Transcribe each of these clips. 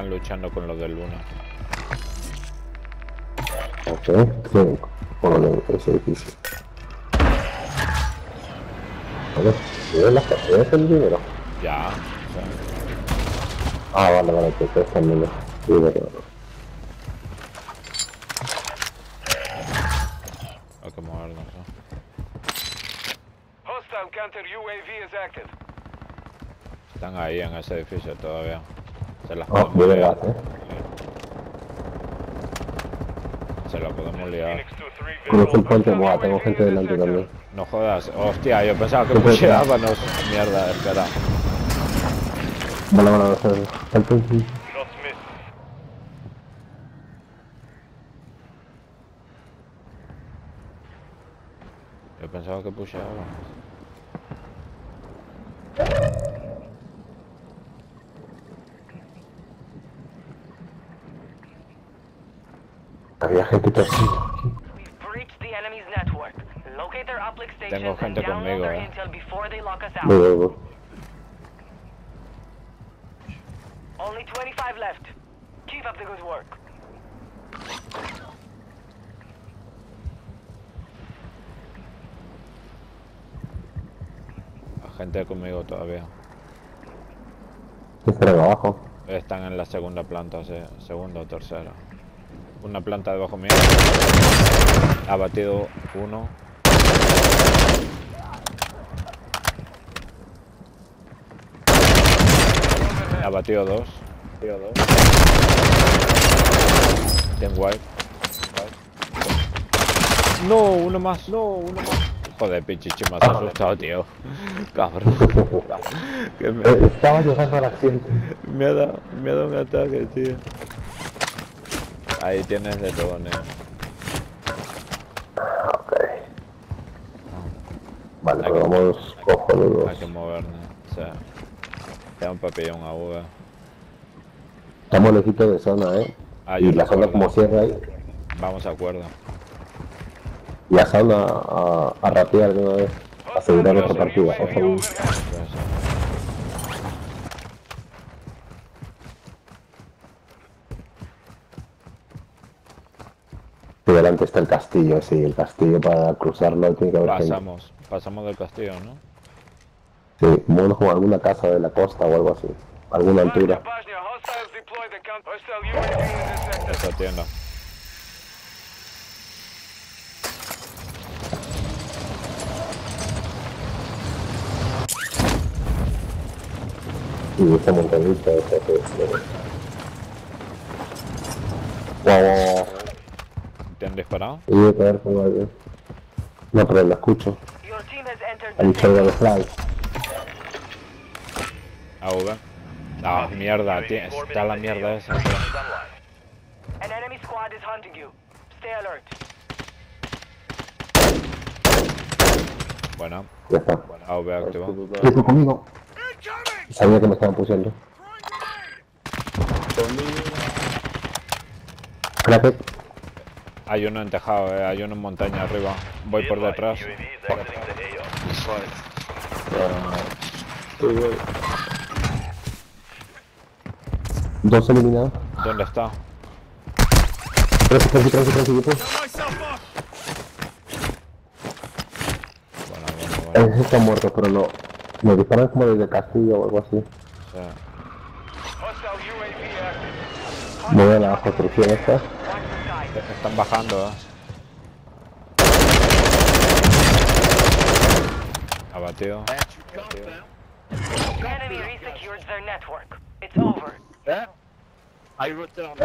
Están luchando con los del Luna. Ok, lo de ese edificio. Vale, ¿tienes las ¿tienes el dinero? Ya. o sea, Ah, vale, vale, que. Sí, vale, vale. hay que. Hostile counter UAV is active. Están ahí en ese edificio todavía. Se las Ah, podemos de liar. eh. Se las podemos liar. Phoenix 2-3 Cruzo el visual. puente, buah, tengo gente delante también. No jodas. Hostia, yo pensaba que pusheábamos. Mierda, espera. Vale, vale, vale, vale. Yo pensaba que pusheábamos. Había gente que así. We've breached the enemy's network. Locate their uplink stations Tengo gente conmigo, their eh. intel before they lock us Voy, out. voy, voy. Only 25 left. Keep up the good work. La gente conmigo todavía. Están abajo. Están en la segunda planta, segunda o tercera. Una planta debajo mía. Ha batido uno. Ha batido dos. Ten wipe. No, uno más, no, uno más. Joder, pichichi, me has asustado, tío. Cabrón. Que me, Estaba llegando al accidente. me ha dado, me ha dado un ataque, tío. Ahí tienes de todo, neo. Ok. Vale, pero vamos cojonudos. Hay que movernos. O sea, queda un papillón a V. Estamos lejitos de zona, eh. Ah, y la zona como cierra ahí. Vamos a acuerdo. Salen a, a, a rapear de una vez. Asegurar otra partida. UAV Y delante está el castillo, sí, el castillo para cruzarlo tiene que haber gente. Pasamos, pasamos del castillo, ¿no? Sí, monos como alguna casa de la costa o algo así. Alguna altura. Esa tienda. Y esta montañita, esa que. ¿Te han disparado? Voy a caer con alguien. No, pero la escucho. The chorro de fly. A V. Ah, mierda, tío. Está la mierda esa, tío. An enemy squad is hunting you. Stay alert. Bueno, Ya está. A V activado. Estoy conmigo. Sabía que me estaban pusiendo. Cracket. Hay uno en tejado, eh. Hay uno en montaña arriba. Voy por detrás. Dos eliminados. ¿Dónde está? Tres, tres, tres, tres, equipos. Bueno, bueno, bueno. Ese está muerto, pero no. Me disparan como desde castillo o algo así. Active. Me voy a la construcción esta. Están bajando, eh. Abatido. The enemy resecured their network. It's over. I return.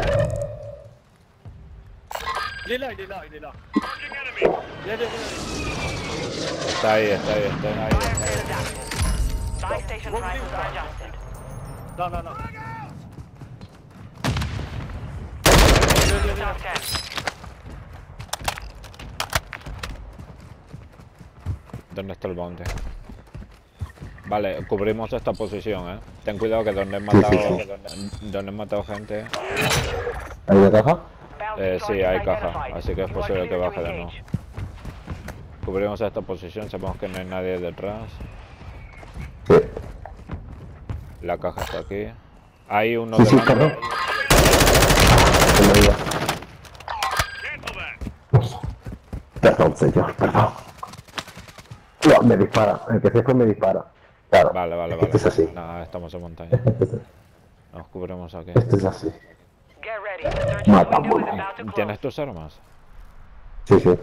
Il est là, il est là, il est là. Viens, viens, viens. Está ahí, está ahí, está ahí. Fire sale is active. Buy ¿Dónde está el bounty? Vale, cubrimos esta posición, eh. Ten cuidado que donde he Sí, matado, sí, donde, donde he matado gente, ¿Hay una caja? Eh, sí, hay caja, así que es posible que baje de nuevo. Cubrimos esta posición, sabemos que no hay nadie detrás. La caja está aquí. Hay uno Sí, sí, delante. perdón. Se me iba. Perdón, señor, perdón. No, me dispara. El que se fue me dispara. Claro. Vale, vale, vale. Esto es así. Nada, estamos en montaña. Nos cubrimos aquí. Esto es así. Mata. ¿Tienes tus armas? Sí, sí.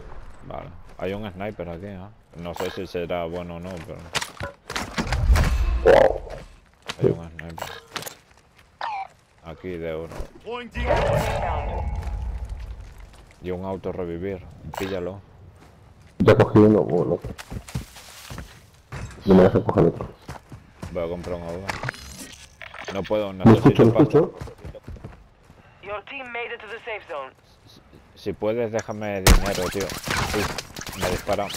Vale. Hay un sniper aquí, ¿eh? No sé si será bueno o no, pero Wow. hay un sniper. Aquí de oro. Y un auto revivir. Píllalo. Ya cogí uno, uno. Yo me dejo coger otro. Voy a comprar un auto. No puedo, Lo escucho, lo escucho. Your team made it to the safe zone. Si puedes, déjame dinero, tío. Uy, me dispara.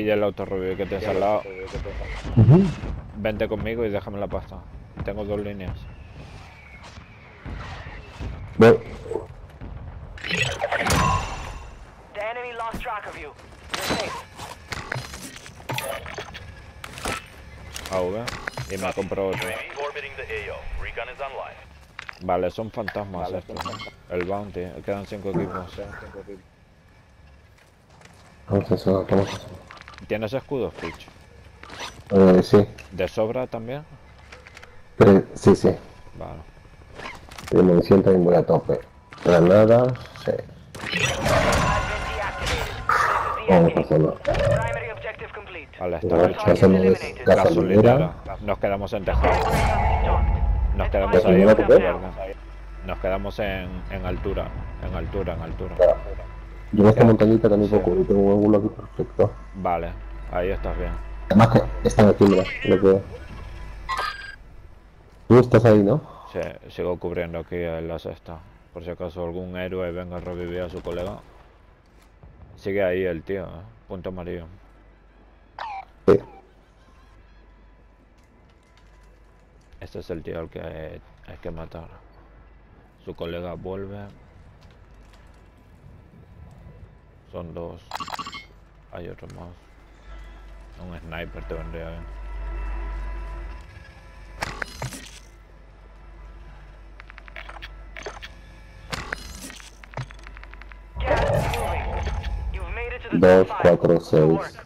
Pilla el auto revivir que tienes al lado. Vente conmigo y déjame la pasta. Tengo dos líneas. Voy. The enemy lost track of you. AV. Y me compro otro. Vale, son fantasmas estos. El bounty. Quedan cinco equipos. Vamos a eso, vamos a eso. ¿Tienes escudos, Pitch? Eh, sí. ¿De sobra también? Sí, sí. Vale. De munición también voy a tope. Granadas, sí. Vamos a hacerlo. Vale, está bien. gasolinera. Nos quedamos en tejado. Nos quedamos ahí. Nos quedamos en, en altura. En altura, en altura. Yo en esta montañita también Sí. puedo cubrir, tengo un ángulo aquí perfecto. Vale, ahí estás bien. Además que están aquí, mira, lo que... Tú estás ahí, ¿no? Sí, sigo cubriendo aquí en la sexta. Por si acaso algún héroe venga a revivir a su colega. Sigue ahí el tío, ¿eh? Punto amarillo. Sí. Este es el tío al que hay que matar. Su colega vuelve. Son dos. Hay otro más. Un sniper te vendría bien. The Dos, cuatro, seis.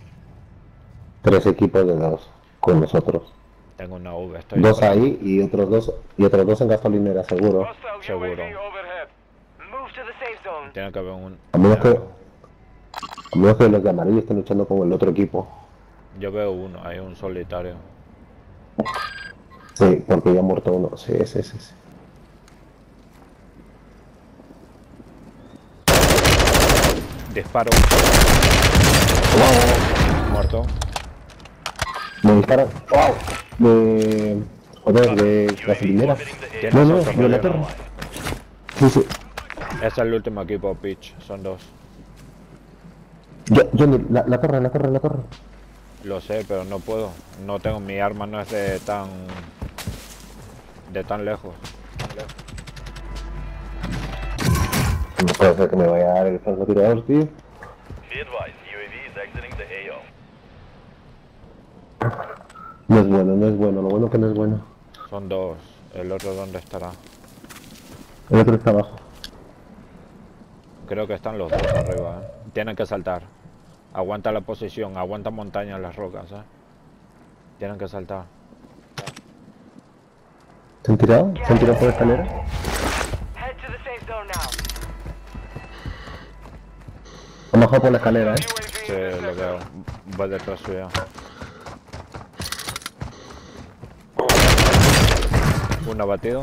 Tres equipos de dos con nosotros. Tengo una V, estoy Dos ahí y otros dos y otros dos en gasolinera, seguro. Seguro. Tiene que haber un. A menos que menos que los de amarillo estén luchando con el otro equipo. Yo veo uno, hay un solitario. Sí, porque ya ha muerto uno. Sí, sí, sí. sí. Disparo. Muerto. Me disparan. ¡Wow! De. Joder, de gasolinera. No, no, de la torre. Sí, sí. Es el último equipo, Pitch. Son dos. Yo, Johnny, la, la torre, la torre, la torre. Lo sé, pero no puedo. No tengo. Mi arma no es de tan. de tan lejos. No puede ser que me vaya a dar el tío. Exiting the AO. No es bueno, no es bueno. Lo bueno que no es bueno. Son dos. El otro dónde estará. El otro está abajo. Creo que están los dos arriba, ¿eh? Tienen que saltar. Aguanta la posición, aguanta montaña en las rocas, ¿eh? Tienen que saltar. ¿Se han tirado? ¿Se han tirado por la escalera? Han bajado por la escalera, eh. Sí, lo veo. Va detrás suya. Uno abatido.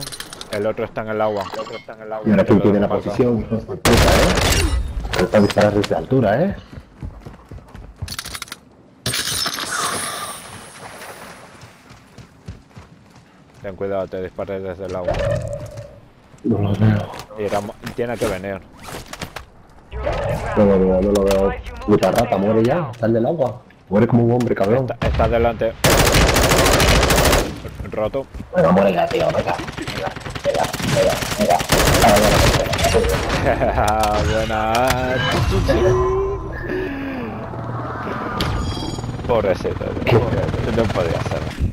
El otro está en el agua. El otro está en el agua. Y ahora Te quién lo tiene la posición, hijos de puta, eh. Pero está disparar desde altura, eh. Ten cuidado, te disparé desde el agua. No lo veo. Tiene que venir. No lo veo, no lo veo. Puta rata, muere ya. Sal del agua. Muere como un hombre, cabrón. Está, está delante. Roto. Venga, muere ya, tío. Venga, venga, venga, venga. Buena. Pobrecito, tío. no podía hacerlo.